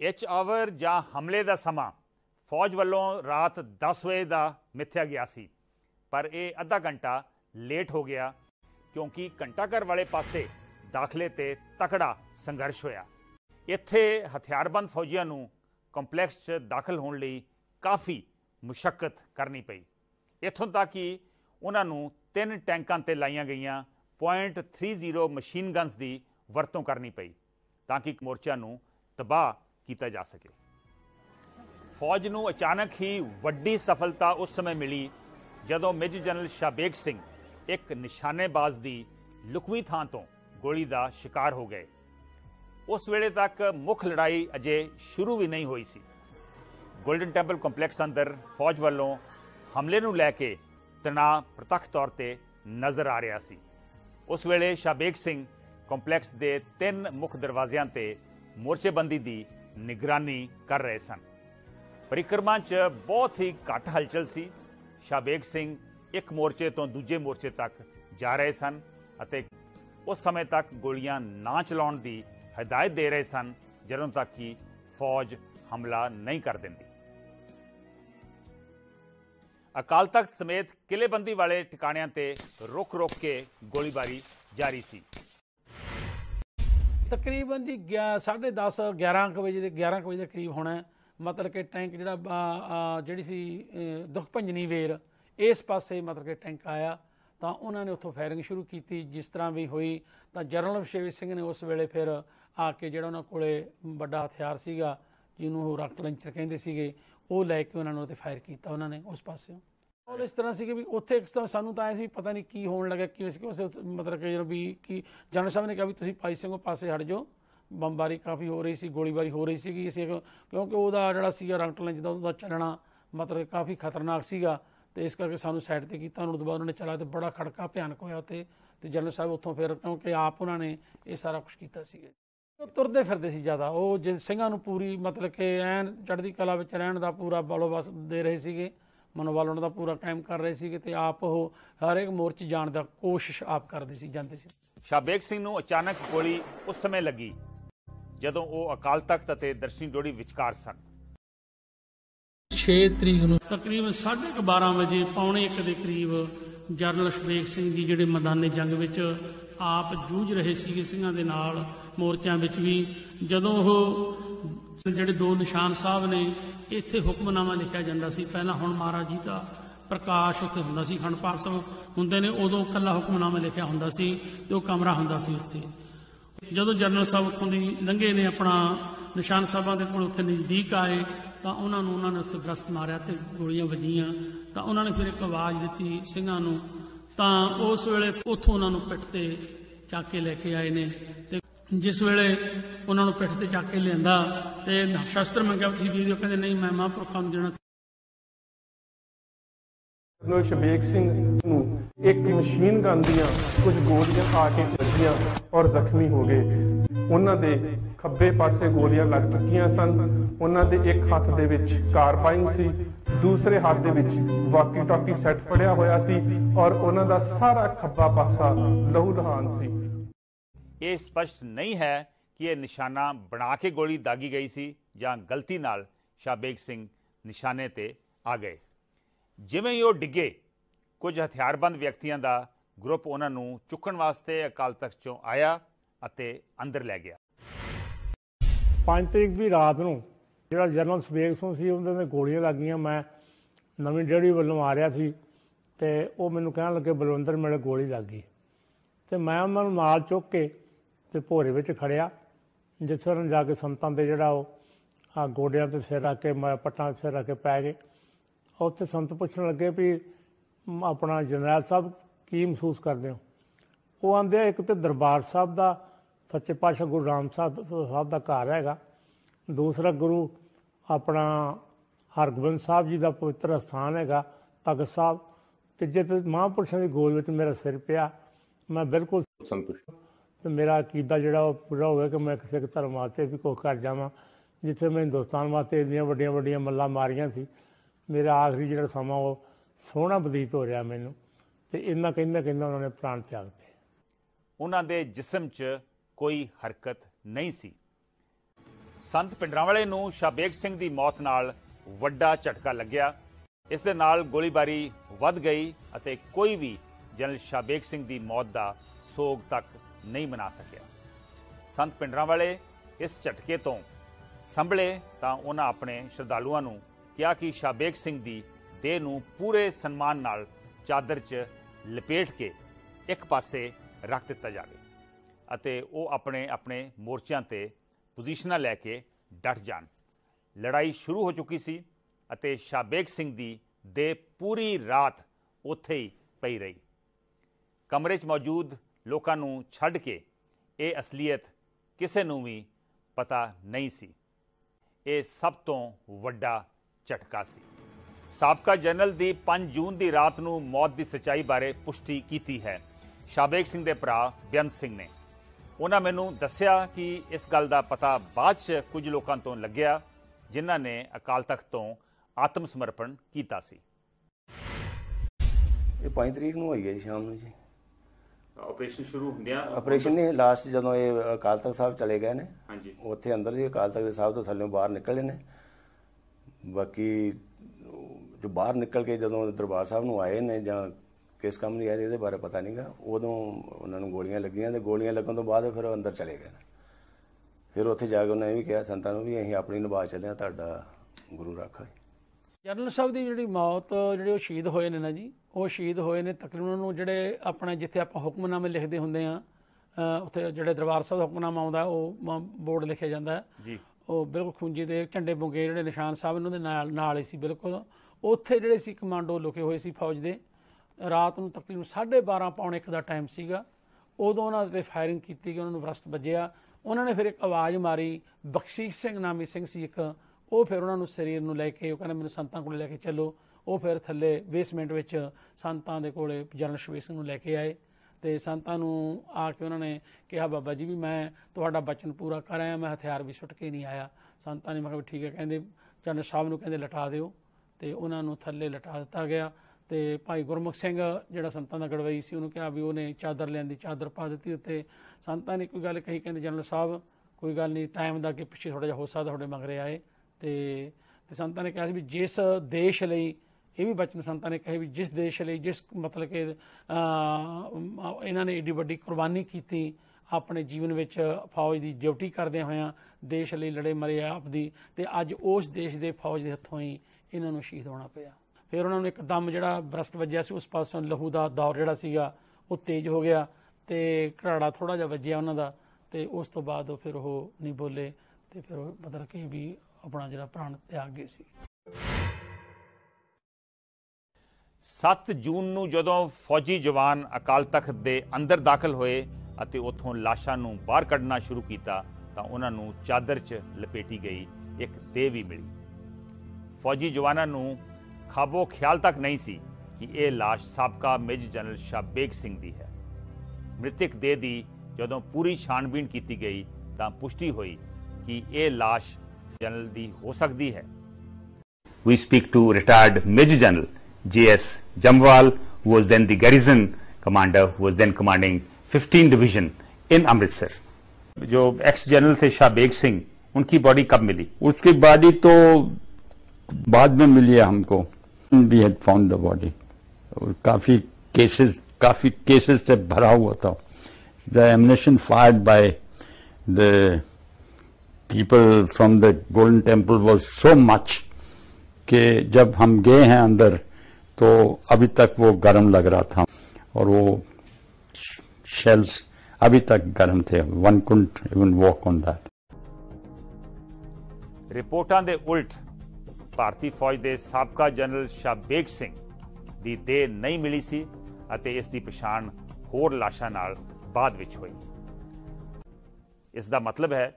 H hour ਜਾਂ ਹਮਲੇ ਦਾ ਸਮਾਂ ਫੌਜ ਵੱਲੋਂ ਰਾਤ 10 ਵਜੇ ਦਾ ਮਿੱਥਿਆ ਗਿਆ ਸੀ ਪਰ ਇਹ ਅੱਧਾ ਘੰਟਾ ਲੇਟ ਹੋ ਗਿਆ ਕਿਉਂਕਿ ਘੰਟਾਘਰ ਵਾਲੇ ਪਾਸੇ ਦਾਖਲੇ ਤੇ ਤਕੜਾ ਸੰਘਰਸ਼ ਹੋਇਆ ਇੱਥੇ ਹਥਿਆਰਬੰਦ ਫੌਜੀਆਂ ਨੂੰ ਕੰਪਲੈਕਸ 'ਚ ਦਾਖਲ ਹੋਣ ਲਈ ਕਾਫੀ ਮੁਸ਼ਕਲ ਕਰਨੀ ਪਈ ਇੱਥੋਂ ਤੱਕ ਕਿ ਉਹਨਾਂ ਨੂੰ ਤਿੰਨ ਟੈਂਕਾਂ ਤੇ ਲਾਈਆਂ ਗਈਆਂ .30 ਮਸ਼ੀਨ ਗਨਸ ਦੀ ਵਰਤੋਂ ਕਰਨੀ ਪਈ ਤਾਂ ਕਿ ਮੋਰਚਾ ਨੂੰ ਤਬਾਹ ਕੀਤਾ ਜਾ ਸਕੇ। ਫੌਜ ਨੂੰ ਅਚਾਨਕ ਹੀ ਵੱਡੀ ਸਫਲਤਾ ਉਸ ਸਮੇਂ ਮਿਲੀ ਜਦੋਂ ਮੇਜਰ ਜਨਰਲ ਸ਼ਾਬੇਗ ਸਿੰਘ ਇੱਕ ਨਿਸ਼ਾਨੇਬਾਜ਼ ਦੀ ਲੁਕਵੀਂ ਥਾਂ ਤੋਂ ਗੋਲੀ ਦਾ ਸ਼ਿਕਾਰ ਹੋ ਗਏ। ਉਸ ਵੇਲੇ ਤੱਕ ਮੁੱਖ ਲੜਾਈ ਅਜੇ ਸ਼ੁਰੂ ਵੀ ਨਹੀਂ ਹੋਈ ਸੀ। ਗੋਲਡਨ ਟੈਂਪਲ ਕੰਪਲੈਕਸ ਅੰਦਰ ਫੌਜ ਵੱਲੋਂ ਹਮਲੇ ਨੂੰ ਲੈ ਕੇ ਤਣਾਅ ਪ੍ਰਤੱਖ ਤੌਰ ਤੇ ਨਜ਼ਰ ਆ ਰਿਹਾ ਸੀ। ਉਸ ਵੇਲੇ ਸ਼ਾਬੇਗ ਸਿੰਘ ਕੰਪਲੈਕਸ ਦੇ ਤਿੰਨ ਮੁੱਖ ਦਰਵਾਜ਼ਿਆਂ ਤੇ ਮੋਰਚੇਬੰਦੀ ਦੀ ਨਿਗਰਾਨੀ ਕਰ ਰਹੇ ਸਨ। ਪਰਿਕਰਮਾ 'ਚ ਬਹੁਤ ਹੀ ਘੱਟ ਹਲਚਲ ਸੀ। ਸ਼ਾਬੇਗ ਸਿੰਘ ਇੱਕ ਮੋਰਚੇ ਤੋਂ ਦੂਜੇ ਮੋਰਚੇ ਤੱਕ ਜਾ ਰਹੇ ਸਨ ਅਤੇ ਉਸ ਸਮੇਂ ਤੱਕ ਗੋਲੀਆਂ ਨਾ ਚਲਾਉਣ ਦੀ ਹਦਾਇਤ ਦੇ ਰਹੇ ਸਨ, ਜਦੋਂ ਤੱਕ ਕਿ ਫੌਜ ਹਮਲਾ ਨਹੀਂ ਕਰ ਦਿੰਦੀ। ਅਕਾਲ ਤਖਤ ਸਮੇਤ ਕਿਲੇਬੰਦੀ ਵਾਲੇ ਟਿਕਾਣਿਆਂ ਤੇ ਰੁਕ ਰੁਕ ਕੇ ਗੋਲੀਬਾਰੀ ਜਾਰੀ ਸੀ। ਤਕਰੀਬਨ ਜੀ 10:30 11 ਵਜੇ ਦੇ 11 ਵਜੇ ਦੇ ਕਰੀਬ ਹੋਣਾ ਮਤਲਬ ਕਿ ਟੈਂਕ ਜਿਹੜਾ ਜਿਹੜੀ ਸੀ ਦੁਖ ਭੰਜਨੀ ਵੇਰ, ਇਸ ਪਾਸੇ ਮਤਲਬ ਕਿ ਟੈਂਕ ਆਇਆ। ਤਾਂ ਉਹਨਾਂ ਨੇ ਉੱਥੋਂ ਫਾਇਰਿੰਗ ਸ਼ੁਰੂ ਕੀਤੀ। ਜਿਸ ਤਰ੍ਹਾਂ ਵੀ ਹੋਈ, ਤਾਂ ਜਰਨਲ ਵਿਸ਼ੇਸ਼ ਸਿੰਘ ਨੇ ਉਸ ਵੇਲੇ ਫਿਰ ਆ ਕੇ ਜਿਹੜਾ ਉਹਨਾਂ ਕੋਲੇ ਵੱਡਾ ਹਥਿਆਰ ਸੀਗਾ, ਜਿਹਨੂੰ ਉਹ ਰੱਟ ਲੰਚਰ ਕਹਿੰਦੇ ਸੀਗੇ, ਉਹ ਲੈ ਕੇ ਉਹਨਾਂ ਨੂੰ ਉੱਤੇ ਫਾਇਰ ਕੀਤਾ ਉਹਨਾਂ ਨੇ ਉਸ ਪਾਸਿਓਂ। ਔਰ ਇਸ ਤਰ੍ਹਾਂ ਸੀ ਕਿ ਵੀ ਉੱਥੇ ਇੱਕ ਤਾਂ ਸਾਨੂੰ ਤਾਂ ਐ ਸੀ ਪਤਾ ਨਹੀਂ ਕੀ ਹੋਣ ਲੱਗਾ ਕੀ ਸੀ ਉਸ ਮਤਲਬ ਕਿ ਜਦੋਂ ਵੀ ਕੀ ਜਨਰਲ ਸਾਹਿਬ ਨੇ ਕਿਹਾ ਵੀ ਤੁਸੀਂ ਭਾਈ ਸਿੰਘੋ ਪਾਸੇ ਹਟ ਜਾਓ। ਬੰਬਾਰੀ ਕਾਫੀ ਹੋ ਰਹੀ ਸੀ, ਗੋਲੀਬਾਰੀ ਹੋ ਰਹੀ ਸੀਗੀ ਇਸੇ ਕਿਉਂਕਿ ਉਹਦਾ ਜਿਹੜਾ ਸੀਗਾ ਰੰਗਟ ਲੰਚ ਉਹਦਾ ਚੱਲਣਾ ਮਤਲਬ ਕਾਫੀ ਖਤਰਨਾਕ ਸੀਗਾ ਤੇ ਇਸ ਕਰਕੇ ਸਾਨੂੰ ਸਾਈਡ ਤੇ ਕੀਤਾ, ਉਹਨਾਂ ਤੋਂ ਬਾਅਦ ਉਹਨਾਂ ਨੇ ਚਲਾ ਤੇ ਬੜਾ ਖੜਕਾ ਭਿਆਨਕ ਹੋਇਆ ਉੱਥੇ ਤੇ ਜਨਰਲ ਸਾਹਿਬ ਉੱਥੋਂ ਫਿਰ ਕਿਉਂਕਿ ਆਪ ਉਹਨਾਂ ਨੇ ਇਹ ਸਾਰਾ ਕੁਝ ਕੀਤਾ ਸੀਗਾ। ਉਹ ਤੁਰਦੇ ਫਿਰਦੇ ਸੀ ਜ਼ਿਆਦਾ, ਉਹ ਜੇ ਸਿੰਘਾਂ ਨੂੰ ਪੂਰੀ ਮਤਲਬ ਕਿ ਐਨ ਚੜ੍ਹਦੀ ਕਲਾ ਵਿੱਚ ਰਹਿਣ ਦਾ ਪੂਰਾ ਬਲੋਬਸ ਦੇ ਰਹੇ ਸੀਗੇ। ਮਨੋਬਲ ਉਹਨਾਂ ਦਾ ਪੂਰਾ ਕਾਇਮ ਕਰ ਰਹੇ ਸੀਗੇ ਤੇ ਆਪ ਉਹ ਹਰ ਇੱਕ ਮੋਰਚੇ ਜਾਣ ਦਾ ਕੋਸ਼ਿਸ਼ ਆਪ ਕਰਦੇ ਸੀ ਜਾਂਦੇ ਸੀ। ਸ਼ਾਬੇਗ ਸਿੰਘ ਨੂੰ ਅਚਾਨਕ ਗੋਲੀ ਉਸ ਸਮੇਂ ਲੱਗੀ ਜਦੋਂ ਉਹ ਅਕਾਲ ਤਖਤ ਅਤੇ ਦਰਸ਼ਨੀ ਡੋੜੀ ਵਿਚਕਾਰ ਸਨ। 6 ਤਰੀਕ ਨੂੰ ਤਕਰੀਬਨ 12:30 ਵਜੇ ਪੌਣੇ 1 ਦੇ ਕਰੀਬ ਜਰਨਲ ਸ਼ਵੇਕ ਸਿੰਘ ਜੀ ਜਿਹੜੇ ਮੈਦਾਨੇ ਜੰਗ ਵਿੱਚ ਆਪ ਜੂਝ ਰਹੇ ਸੀਗੇ ਸਿੰਘਾਂ ਦੇ ਨਾਲ ਮੋਰਚਿਆਂ ਵਿੱਚ ਵੀ ਜਦੋਂ ਉਹ ਜਿਹੜੇ ਦੋ ਨਿਸ਼ਾਨ ਸਾਹਿਬ ਨੇ, ਇੱਥੇ ਹੁਕਮਨਾਮਾ ਲਿਖਿਆ ਜਾਂਦਾ ਸੀ। ਪਹਿਲਾਂ ਹੁਣ ਮਹਾਰਾਜ ਜੀ ਦਾ ਪ੍ਰਕਾਸ਼ ਉੱਥੇ ਹੁੰਦਾ ਸੀ, ਖੰਡ ਪਾਠ ਸਾਹਿਬ ਹੁੰਦੇ ਨੇ, ਉਦੋਂ ਕੱਲਾ ਹੁਕਮਨਾਮਾ ਲਿਖਿਆ ਹੁੰਦਾ ਸੀ ਤੇ ਉਹ ਕਮਰਾ ਹੁੰਦਾ ਸੀ ਉੱਥੇ। ਜਦੋਂ ਜਨਰਲ ਸਾਹਿਬ ਉੱਥੋਂ ਦੀ ਲੰਘੇ ਨੇ ਆਪਣਾ ਨਿਸ਼ਾਨ ਸਾਹਿਬਾਂ ਦੇ ਕੋਲ, ਉੱਥੇ ਨਜ਼ਦੀਕ ਆਏ, ਤਾਂ ਉਹਨਾਂ ਨੂੰ ਉਹਨਾਂ ਨੇ ਉੱਥੇ ਬਰਸਤ ਮਾਰਿਆ ਤੇ ਗੋਲੀਆਂ ਵੱਜੀਆਂ। ਤਾਂ ਉਹਨਾਂ ਨੇ ਫਿਰ ਇੱਕ ਆਵਾਜ਼ ਦਿੱਤੀ ਸਿੰਘਾਂ ਨੂੰ। ਤਾਂ ਉਸ ਵੇਲੇ ਉੱਥੋਂ ਉਹਨਾਂ ਨੂੰ ਪਿੱਠ ਤੇ ਚੱਕ ਕੇ ਲੈ ਕੇ ਆਏ ਨੇ। ਤੇ ਜਿਸ ਵੇਲੇ ਉਹਨਾਂ ਨੂੰ ਪਿੱਠ ਤੇ ਚੱਕ ਕੇ ਲਿਆਂਦਾ ਤੇ ਸ਼ਸਤਰ ਮੰਗਿਆ ਤੁਸੀਂ ਦੇ ਦਿਓ ਕਹਿੰਦੇ ਨਹੀਂ ਮੈਂ ਮਹਾਂਪੁਰਖਾਂ ਨੂੰ ਦੇਣਾ। ਨੋ ਸ਼ਬੀਕ ਸਿੰਘ ਨੂੰ ਇੱਕ ਮਸ਼ੀਨ ਗਨ ਦੀਆਂ ਕੁਝ ਗੋਲੀਆਂ ਆ ਕੇ ਵੱਜੀਆਂ ਔਰ ਜ਼ਖਮੀ ਹੋ ਗਏ। ਉਹਨਾਂ ਦੇ ਖੱਬੇ ਪਾਸੇ ਗੋਲੀਆਂ ਲੱਗ ਚੁੱਕੀਆਂ ਸਨ। ਉਹਨਾਂ ਦੇ ਇੱਕ ਹੱਥ ਦੇ ਵਿੱਚ ਕਾਰਬਾਈਨ ਸੀ ਦੂਸਰੇ ਹੱਥ ਦੇ ਵਿੱਚ ਵਾਕੀ ਟਾਕੀ ਸੈੱਟ ਫੜਿਆ ਹੋਇਆ ਸੀ ਔਰ ਉਹਨਾਂ ਦਾ ਸਾਰਾ ਖੱਬਾ ਪਾਸਾ ਲਹੂ ਲਹਾਨ ਸੀ। ਇਹ ਸਪਸ਼ਟ ਨਹੀਂ ਹੈ ਕਿ ਇਹ ਨਿਸ਼ਾਨਾ ਬਣਾ ਕੇ ਗੋਲੀ ਦਾਗੀ ਗਈ ਸੀ ਜਾਂ ਗਲਤੀ ਨਾਲ ਸ਼ਾਬੇਗ ਸਿੰਘ ਨਿਸ਼ਾਨੇ ਤੇ ਆ ਗਏ। ਜਿਵੇਂ ਹੀ ਉਹ ਡਿੱਗੇ, ਕੁਝ ਹਥਿਆਰਬੰਦ ਵਿਅਕਤੀਆਂ ਦਾ ਗਰੁੱਪ ਉਹਨਾਂ ਨੂੰ ਚੁੱਕਣ ਵਾਸਤੇ ਅਕਾਲ ਤਖਤ ਚੋਂ ਆਇਆ ਅਤੇ ਅੰਦਰ ਲੈ ਗਿਆ। 5 ਤਰੀਕ ਦੀ ਰਾਤ ਨੂੰ ਜਿਹੜਾ ਜਨਰਲ ਸਵੇਗ ਸਿੰਘ ਸੀ ਉਹਨਾਂ ਦੇ ਗੋਲੀਆਂ ਲੱਗੀਆਂ। ਮੈਂ ਨਵੀਂ ਡੇੜੀ ਵੱਲੋਂ ਆ ਰਿਹਾ ਸੀ ਤੇ ਉਹ ਮੈਨੂੰ ਕਹਿਣ ਲੱਗੇ, ਬਲਵੰਦਰ, ਮੇਰੇ ਗੋਲੀ ਲੱਗ ਗਈ। ਤੇ ਮੈਂ ਉਹਨਾਂ ਨੂੰ ਨਾਲ ਚੁੱਕ ਕੇ ਤੇ ਭੋਰੇ ਵਿੱਚ ਖੜਿਆ। ਜਿੱਥੇ ਉਹਨਾਂ ਜਾ ਕੇ ਸੰਤਾਂ ਦੇ ਜਿਹੜਾ ਉਹ, ਆ ਗੋਡਿਆਂ ਤੇ ਸਿਰ ਰੱਖ ਕੇ, ਮੈਂ, ਪੱਟਾਂ ਸਿਰ ਰੱਖ ਕੇ ਪੈ ਗਏ। ਉੱਥੇ ਸੰਤ ਪੁੱਛਣ ਲੱਗੇ ਵੀ ਆਪਣਾ ਜਨਰਲ ਸਾਹਿਬ ਕੀ ਮਹਿਸੂਸ ਕਰਦੇ ਹੋ? ਉਹ ਆਂਦੇ ਆ, ਇੱਕ ਤੇ ਦਰਬਾਰ ਸਾਹਿਬ ਦਾ ਸੱਚੇ ਪਾਤਸ਼ਾਹ ਗੁਰੂ ਰਾਮ ਸਾਹਿਬ ਸਾਹਿਬ ਦਾ ਘਰ ਹੈਗਾ। ਦੂਸਰਾ ਗੁਰੂ ਆਪਣਾ ਹਰਗੋਬਿੰਦ ਸਾਹਿਬ ਜੀ ਦਾ ਪਵਿੱਤਰ ਸਥਾਨ ਹੈਗਾ, ਤਖਤ ਸਾਹਿਬ। ਤੀਜੇ ਤੇ ਮਹਾਂਪੁਰਸ਼ਾਂ ਦੀ ਗੋਦ ਵਿੱਚ ਮੇਰਾ ਸਿਰ ਪਿਆ, ਮੈਂ ਬਿਲਕੁਲ ਸੰਤੁਸ਼ਟ। ਤੇ ਮੇਰਾ ਅਕੀਦਾ ਜਿਹੜਾ ਉਹ ਪੂਰਾ ਹੋ ਗਿਆ ਕਿ ਮੈਂ ਕਿਸੇ ਧਰਮ ਵਾਸਤੇ ਵੀ ਕੁਝ ਕਰ ਜਾਵਾਂ, ਜਿੱਥੇ ਮੈਂ ਹਿੰਦੁਸਤਾਨ ਵਾਸਤੇ ਇੰਨੀਆਂ ਵੱਡੀਆਂ ਵੱਡੀਆਂ ਮੱਲਾਂ ਮਾਰੀਆਂ ਸੀ। ਮੇਰਾ ਆਖਰੀ ਜਿਹੜਾ ਸਮਾਂ ਉਹ ਸੋਹਣਾ ਬਤੀਤ ਹੋ ਰਿਹਾ ਮੈਨੂੰ ਤੇ ਇੰਨਾ ਕਹਿੰਦਾ ਕਹਿੰਦਾ ਉਹਨਾਂ ਨੇ ਪ੍ਰਾਣ ਤਿਆਗ ਦਿੱਤੇ। ਉਹਨਾਂ ਦੇ ਜਿਸਮ 'ਚ ਕੋਈ ਹਰਕਤ ਨਹੀਂ ਸੀ। ਸੰਤ ਪਿੰਡਰਾਂਵਾਲੇ ਨੂੰ ਸ਼ਾਬੇਗ ਸਿੰਘ ਦੀ ਮੌਤ ਨਾਲ ਵੱਡਾ ਝਟਕਾ ਲੱਗਿਆ। ਇਸ ਦੇ ਨਾਲ ਗੋਲੀਬਾਰੀ ਵੱਧ ਗਈ ਅਤੇ ਕੋਈ ਵੀ ਜਨਰਲ ਸ਼ਾਬੇਗ ਸਿੰਘ ਦੀ ਮੌਤ ਦਾ ਸੋਗ ਤੱਕ ਨਹੀਂ ਮਨਾ ਸਕਿਆ। ਸੰਤ ਪਿੰਡਰਾਂ ਵਾਲੇ ਇਸ ਝਟਕੇ ਤੋਂ ਸੰਭਲੇ ਤਾਂ ਉਹਨਾਂ ਆਪਣੇ ਸ਼ਰਧਾਲੂਆਂ ਨੂੰ ਕਿਹਾ ਕਿ ਸ਼ਾਬੇਗ ਸਿੰਘ ਦੀ ਦੇਹ ਨੂੰ ਪੂਰੇ ਸਨਮਾਨ ਨਾਲ ਚਾਦਰ 'ਚ ਲਪੇਟ ਕੇ ਇੱਕ ਪਾਸੇ ਰੱਖ ਦਿੱਤਾ ਜਾਵੇ ਅਤੇ ਉਹ ਆਪਣੇ ਆਪਣੇ ਮੋਰਚਿਆਂ ਤੇ ਪੋਜੀਸ਼ਨਾਂ ਲੈ ਕੇ ਡਟ ਜਾਣ। ਲੜਾਈ ਸ਼ੁਰੂ ਹੋ ਚੁੱਕੀ ਸੀ ਅਤੇ ਸ਼ਾਬੇਗ ਸਿੰਘ ਦੀ ਦੇਹ ਪੂਰੀ ਰਾਤ ਉੱਥੇ ਹੀ ਪਈ ਰਹੀ। ਕਮਰੇ 'ਚ ਮੌਜੂਦ ਲੋਕਾਂ ਨੂੰ ਛੱਡ ਕੇ ਇਹ ਅਸਲੀਅਤ ਕਿਸੇ ਨੂੰ ਵੀ ਪਤਾ ਨਹੀਂ ਸੀ। ਇਹ ਸਭ ਤੋਂ ਵੱਡਾ ਝਟਕਾ ਸੀ। ਸਾਬਕਾ ਜਨਰਲ ਦੀ 5 ਜੂਨ ਦੀ ਰਾਤ ਨੂੰ ਮੌਤ ਦੀ ਸਚਾਈ ਬਾਰੇ ਪੁਸ਼ਟੀ ਕੀਤੀ ਹੈ। ਸ਼ਾਬੇਗ ਸਿੰਘ ਦੇ ਭਰਾ ਬੇਅੰਤ ਸਿੰਘ ਨੇ। ਉਹਨਾਂ ਮੈਨੂੰ ਦੱਸਿਆ ਕਿ ਇਸ ਗੱਲ ਦਾ ਪਤਾ ਬਾਅਦ 'ਚ ਕੁਝ ਲੋਕਾਂ ਤੋਂ ਲੱਗਿਆ, ਜਿਨ੍ਹਾਂ ਨੇ ਅਕਾਲ ਤਖਤ ਤੋਂ ਆਤਮ ਸਮਰਪਣ ਕੀਤਾ ਸੀ। ਇਹ 5 ਤਰੀਕ ਨੂੰ ਹੋਈ ਹੈ ਜੀ ਸ਼ਾਮ ਨੂੰ ਜੀ। ਆਪਰੇਸ਼ਨ ਸ਼ੁਰੂ ਹੁੰਦਿਆਂ ਆਪਰੇਸ਼ਨ ਨਹੀਂ ਲਾਸਟ ਜਦੋਂ ਇਹ ਅਕਾਲ ਤਖਤ ਸਾਹਿਬ ਚਲੇ ਗਏ ਨੇ ਹਾਂਜੀ। ਉੱਥੇ ਅੰਦਰ ਜੀ ਅਕਾਲ ਤਖਤ ਸਾਹਿਬ ਤੋਂ ਥੱਲੇ ਬਾਹਰ ਨਿਕਲੇ ਨੇ। ਬਾਕੀ ਜੋ ਬਾਹਰ ਨਿਕਲ ਕੇ ਜਦੋਂ ਦਰਬਾਰ ਸਾਹਿਬ ਨੂੰ ਆਏ ਨੇ ਜਾਂ ਕਿਸ ਕੰਮ ਲਈ ਆਏ ਇਹਦੇ ਬਾਰੇ ਪਤਾ ਨਹੀਂਗਾ ਉਦੋਂ ਉਹਨਾਂ ਨੂੰ ਗੋਲੀਆਂ ਲੱਗੀਆਂ ਤੇ ਗੋਲੀਆਂ ਲੱਗਣ ਤੋਂ ਬਾਅਦ ਫਿਰ ਉਹ ਅੰਦਰ ਚਲੇ ਗਏ ਨੇ। ਫਿਰ ਉੱਥੇ ਜਾ ਕੇ ਉਹਨਾਂ ਇਹ ਵੀ ਕਿਹਾ ਸੰਤਾਂ ਨੂੰ ਵੀ ਅਸੀਂ ਆਪਣੀ ਨਿਭਾ ਚੱਲੇ ਹਾਂ ਤੁਹਾਡਾ ਗੁਰੂ ਰਾਖਾ। ਜਨਰਲ ਸਾਹਿਬ ਦੀ ਜਿਹੜੀ ਮੌਤ ਜਿਹੜੇ ਉਹ ਸ਼ਹੀਦ ਹੋਏ ਨੇ ਨਾ ਜੀ ਉਹ ਸ਼ਹੀਦ ਹੋਏ ਨੇ ਤਕਰੀਬਨ ਉਹਨੂੰ ਜਿਹੜੇ ਆਪਣੇ ਜਿੱਥੇ ਆਪਾਂ ਹੁਕਮਨਾਮੇ ਲਿਖਦੇ ਹੁੰਦੇ ਆ ਉੱਥੇ ਜਿਹੜੇ ਦਰਬਾਰ ਸਾਹਿਬ ਦਾ ਹੁਕਮਨਾਮਾ ਆਉਂਦਾ ਉਹ ਬੋਰਡ ਲਿਖਿਆ ਜਾਂਦਾ। ਜੀ। ਉਹ ਬਿਲਕੁਲ ਖੁੰਝੇ ਦੇ ਝੰਡੇ ਬੁੰਗੇ ਜਿਹੜੇ ਨਿਸ਼ਾਨ ਸਾਹਿਬ ਇਹਨਾਂ ਦੇ ਨਾਲ ਨਾਲ ਹੀ ਸੀ ਬਿਲਕੁਲ। ਉੱਥੇ ਜਿਹੜੇ ਸੀ ਕਮਾਂਡੋ ਲੁਕੇ ਹੋਏ ਸੀ ਫੌਜ ਦੇ ਰਾਤ ਨੂੰ ਤਕਰੀਬਨ 12:30 ਪੌਣੇ 1 ਦਾ ਟਾਈਮ ਸੀਗਾ। ਉਦੋਂ ਉਹਨਾਂ ਤੇ ਫਾਇਰਿੰਗ ਕੀਤੀ ਕਿ ਉਹਨਾਂ ਨੂੰ ਵਰਸਤ ਵੱਜਿਆ। ਉਹਨਾਂ ਨੇ ਫਿਰ ਇੱਕ ਆਵਾਜ਼ ਮਾਰੀ ਬਖਸ਼ੀਸ਼ ਸਿੰਘ ਨਾਮੀ ਸਿੰਘ ਸੀ ਇੱਕ। ਉਹ ਫਿਰ ਉਹਨਾਂ ਨੂੰ ਸਰੀਰ ਨੂੰ ਲੈ ਕੇ ਉਹ ਕਹਿੰਦਾ ਮੈਨੂੰ ਸੰਤਾਂ ਕੋਲੇ ਲੈ ਕੇ ਚੱਲੋ। ਉਹ ਫਿਰ ਥੱਲੇ ਬੇਸਮੈਂਟ ਵਿੱਚ ਸੰਤਾਂ ਦੇ ਕੋਲੇ ਜਨਰਲ ਸ਼ਵੇਸ਼ ਸਿੰਘ ਨੂੰ ਲੈ ਕੇ ਆਏ ਤੇ ਸੰਤਾਂ ਨੂੰ ਆ ਕੇ ਉਹਨਾਂ ਨੇ ਕਿਹਾ, ਬਾਬਾ ਜੀ ਵੀ ਮੈਂ ਤੁਹਾਡਾ ਬਚਨ ਪੂਰਾ ਕਰ ਆਇਆ, ਮੈਂ ਹਥਿਆਰ ਵੀ ਸੁੱਟ ਕੇ ਨਹੀਂ ਆਇਆ। ਸੰਤਾਂ ਨੇ ਮੈਂ ਕਿਹਾ, ਵੀ ਠੀਕ ਹੈ। ਕਹਿੰਦੇ, ਜਨਰਲ ਸਾਹਿਬ ਨੂੰ ਕਹਿੰਦੇ, ਲਟਾ ਦਿਓ। ਤੇ ਉਹਨਾਂ ਨੂੰ ਥੱਲੇ ਲਟਾ ਦਿੱਤਾ ਗਿਆ ਤੇ ਭਾਈ ਗੁਰਮੁਖ ਸਿੰਘ, ਜਿਹੜਾ ਸੰਤਾਂ ਦਾ ਗੜਵਾਈ ਸੀ, ਉਹਨੂੰ ਕਿਹਾ ਵੀ ਉਹਨੇ ਚਾਦਰ ਲੈਂਦੀ ਚਾਦਰ ਪਾ ਦਿੱਤੀ ਉੱਤੇ। ਸੰਤਾਂ ਨੇ ਕੋਈ ਗੱਲ ਕਹੀ, ਕਹਿੰਦੇ, ਜਨਰਲ ਸਾਹਿਬ, ਕੋਈ ਗੱਲ ਨਹੀਂ ਟਾਈਮ ਦਾ ਅੱਗੇ ਪਿੱਛੇ ਥੋੜਾ ਜਿਹਾ ਹੋ ਸਕਦਾ, ਤੁਹਾਡੇ ਮਗਰੇ ਆਏ। ਤੇ ਤੇ ਸੰਤਾਂ ਨੇ ਕਿਹਾ ਸੀ ਵੀ ਜਿਸ ਦੇਸ਼ ਲਈ ਇਹ ਵੀ ਬਚਨ ਸੰਤਾਂ ਨੇ ਕਹੇ ਵੀ ਜਿਸ ਦੇਸ਼ ਲਈ, ਜਿਸ ਮਤਲਬ ਕਿ ਇਹਨਾਂ ਨੇ ਏਡੀ ਵੱਡੀ ਕੁਰਬਾਨੀ ਕੀਤੀ, ਆਪਣੇ ਜੀਵਨ ਵਿੱਚ ਫੌਜ ਦੀ ਡਿਊਟੀ ਕਰਦਿਆਂ ਹੋਇਆਂ ਦੇਸ਼ ਲਈ ਲੜੇ ਮਰੇ ਆਪਦੀ ਤੇ ਅੱਜ ਉਸ ਦੇਸ਼ ਦੇ ਫੌਜ ਦੇ ਹੱਥੋਂ ਹੀ ਇਹਨਾਂ ਨੂੰ ਸ਼ਹੀਦ ਹੋਣਾ ਪਿਆ। ਫਿਰ ਉਹਨਾਂ ਨੂੰ ਇੱਕਦਮ ਜਿਹੜਾ ਬ੍ਰਸਟ ਵੱਜਿਆ ਸੀ, ਉਸ ਪਾਸੋਂ ਲਹੂ ਦਾ ਦੌਰ ਜਿਹੜਾ ਸੀਗਾ, ਉਹ ਤੇਜ਼ ਹੋ ਗਿਆ ਤੇ ਘਰਾੜਾ ਥੋੜਾ ਜਿਹਾ ਵੱਜਿਆ ਉਹਨਾਂ ਦਾ ਤੇ ਉਸ ਤੋਂ ਬਾਅਦ ਉਹ ਫਿਰ ਉਹ ਨਹੀਂ ਬੋਲੇ ਤੇ ਫਿਰ ਉਹ ਮਤਲਬ ਕਿ ਵੀ ਆਪਣਾ ਜਿਹੜਾ ਪ੍ਰਾਣ ਤਿਆਗ ਗਏ ਸੀ। 7 ਜੂਨ ਨੂੰ ਜਦੋਂ ਫੌਜੀ ਜਵਾਨ ਅਕਾਲ ਤਖਤ ਦੇ ਅੰਦਰ ਦਾਖਲ ਹੋਏ ਅਤੇ ਉੱਥੋਂ ਲਾਸ਼ਾਂ ਨੂੰ ਬਾਹਰ ਕੱਢਣਾ ਸ਼ੁਰੂ ਕੀਤਾ ਤਾਂ ਉਹਨਾਂ ਨੂੰ ਚਾਦਰ 'ਚ ਲਪੇਟੀ ਗਈ, ਇੱਕ ਦੇਹ ਵੀ ਮਿਲੀ। ਫੌਜੀ ਜਵਾਨਾਂ ਨੂੰ ਖਾਬੋ ਖਿਆਲ ਤੱਕ ਨਹੀਂ ਸੀ ਕਿ ਇਹ ਲਾਸ਼ ਸਾਬਕਾ ਮੇਜਰ ਜਨਰਲ ਸ਼ਾਬੇਗ ਸਿੰਘ ਦੀ ਹੈ। ਮ੍ਰਿਤਕ ਦੇਹ ਦੀ ਜਦੋਂ ਪੂਰੀ ਛਾਣਬੀਣ ਕੀਤੀ ਗਈ ਤਾਂ ਪੁਸ਼ਟੀ ਹੋਈ ਕਿ ਇਹ ਲਾਸ਼ ਜਨਰਲ ਦੀ ਹੋ ਸਕਦੀ ਹੈ। We speak to retired Major General J.S. Jamwal, who was then the garrison commander, who was then commanding 15 Division in Amritsar. जो एक्स जनरल थे शाहबेग सिंह उनकी बॉडी कब मिली उसकी बॉडी तो बाद में मिली है हमको we had found the body काफ़ी केसेस काफ़ी केसेस से भरा हुआ था the ammunition fired by the people from the Golden Temple was so much कि जब हम गए हैं अंदर तो अभी तक वो गर्म लग रहा था और वो शेल्स अभी तक गर्म थे one can't even walk on that ਰਿਪੋਰਟਾਂ ਦੇ ਉਲਟ ਭਾਰਤੀ ਫੌਜ ਦੇ ਸਾਬਕਾ ਜਨਰਲ ਸ਼ਾਬੇਗ ਸਿੰਘ ਦੀ ਦੇਹ ਨਹੀਂ ਮਿਲੀ ਸੀ ਅਤੇ ਇਸ ਦੀ ਪਛਾਣ ਹੋਰ ਲਾਸ਼ਾਂ ਨਾਲ ਬਾਅਦ ਵਿੱਚ ਹੋਈ ਇਸ ਦਾ ਮਤਲਬ ਹੈ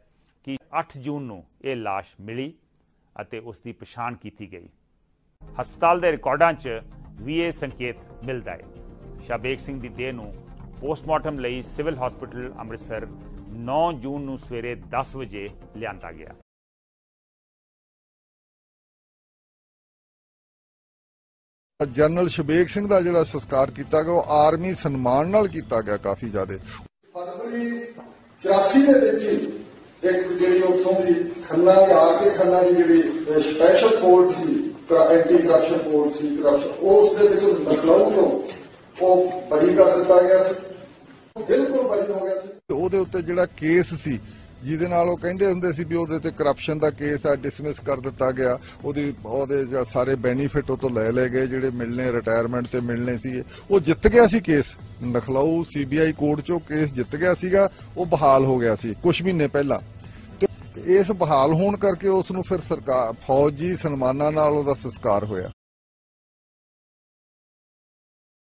ਕਿ 8 ਜੂਨ ਨੂੰ ਇਹ ਲਾਸ਼ ਮਿਲੀ ਅਤੇ ਉਸ ਦੀ ਪਛਾਣ ਕੀਤੀ ਗਈ ਹਸਪਤਾਲ ਦੇ ਰਿਕਾਰਡਾਂ 'ਚ ਵੀ ਇਹ ਸੰਕੇਤ ਮਿਲਦਾ ਹੈ। ਸ਼ਾਬੇਗ ਸਿੰਘ ਦੀ ਦੇਹ ਨੂੰ ਪੋਸਟਮਾਰਟਮ ਲਈ ਸਿਵਲ ਹਸਪੀਟਲ ਅੰਮ੍ਰਿਤਸਰ 9 ਜੂਨ ਨੂੰ ਸਵੇਰੇ 10 ਵਜੇ ਲਿਆਂਦਾ ਗਿਆ। ਜਨਰਲ ਸ਼ਬੇਗ ਸਿੰਘ ਦਾ ਜਿਹੜਾ ਸੰਸਕਾਰ ਕੀਤਾ ਗਿਆ ਉਹ ਆਰਮੀ ਸਨਮਾਨ ਨਾਲ ਕੀਤਾ ਗਿਆ ਕਾਫੀ ਜ਼ਿਆਦਾ। ਫਰਵਰੀ 84 ਦੇ ਵਿੱਚ ਇੱਕ ਜਿਹੜੀ ਉੱਥੋਂ ਦੀ ਖੰਨਾ ਦੇ ਕੇ ਖੰਨਾ ਦੀ ਜਿਹੜੀ ਸਪੈਸ਼ਲ ਕੋਰਟ ਸੀ ਐਂਟੀ ਕਰਪਸ਼ਨ ਕੋਰਟ ਕਰਪਸ਼ਨ ਉਸ ਦੇ ਵਿੱਚ ਲਖਨਊ ਤੋਂ ਉਹ ਬਰੀ ਕਰ ਦਿੱਤਾ ਗਿਆ ਸੀ। ਬਿਲਕੁਲ ਬਰੀ ਹੋ ਗਿਆ ਸੀ। ਉਹਦੇ ਉੱਤੇ ਜਿਹੜਾ ਕੇਸ ਸੀ, ਜਿਹਦੇ ਨਾਲ ਉਹ ਕਹਿੰਦੇ ਹੁੰਦੇ ਸੀ ਵੀ ਉਹਦੇ ਤੇ ਕਰਪਸ਼ਨ ਦਾ ਕੇਸ ਆ ਡਿਸਮਿਸ ਕਰ ਦਿੱਤਾ ਗਿਆ। ਉਹਦੀ, ਉਹਦੇ ਸਾਰੇ ਬੈਨੀਫਿਟ ਉਹ ਤੋਂ ਲੈ ਲਏ ਗਏ, ਜਿਹੜੇ ਮਿਲਨੇ ਰਿਟਾਇਰਮੈਂਟ ਤੇ ਮਿਲਨੇ ਸੀ ਉਹ ਜਿੱਤ ਗਿਆ ਸੀ ਕੇਸ। ਲਖਨਊ ਸੀਬੀਆਈ ਕੋਰਟ 'ਚੋਂ ਕੇਸ ਜਿੱਤ ਗਿਆ ਸੀਗਾ। ਉਹ ਬਹਾਲ ਹੋ ਗਿਆ ਸੀ ਕੁਝ ਮਹੀਨੇ ਪਹਿਲਾਂ। ਇਸ ਬਹਾਲ ਹੋਣ ਕਰਕੇ ਉਸ ਨੂੰ ਫਿਰ ਸਰਕਾਰ ਫੌਜੀ ਸਨਮਾਨਾਂ ਨਾਲ ਉਹਦਾ ਸੰਸਕਾਰ ਹੋਇਆ।